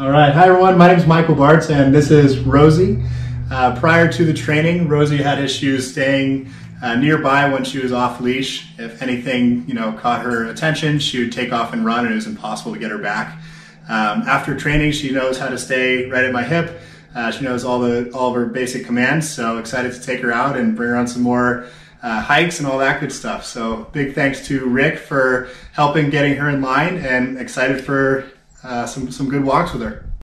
All right. Hi, everyone. My name is Michael Bartz, and this is Rosie. Uh, prior to the training, Rosie had issues staying uh, nearby when she was off leash. If anything, you know, caught her attention, she would take off and run, and it was impossible to get her back. Um, after training, she knows how to stay right at my hip. Uh, she knows all the all of her basic commands. So excited to take her out and bring her on some more uh, hikes and all that good stuff. So big thanks to Rick for helping getting her in line, and excited for uh, some some good walks with her.